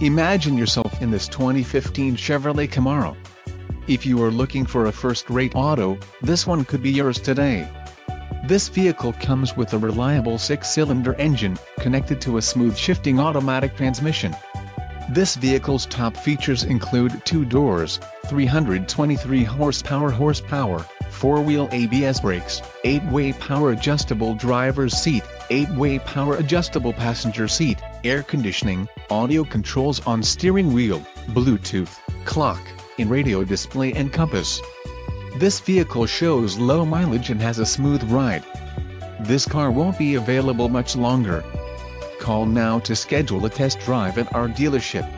Imagine yourself in this 2015 Chevrolet Camaro. If you are looking for a first-rate auto, this one could be yours today. This vehicle comes with a reliable six-cylinder engine, connected to a smooth shifting automatic transmission. This vehicle's top features include two doors, 323 horsepower horsepower, four-wheel ABS brakes, 8-way power adjustable driver's seat, 8-way power adjustable passenger seat, air conditioning, audio controls on steering wheel, Bluetooth, clock, in radio display and compass. This vehicle shows low mileage and has a smooth ride. This car won't be available much longer. Call now to schedule a test drive at our dealership.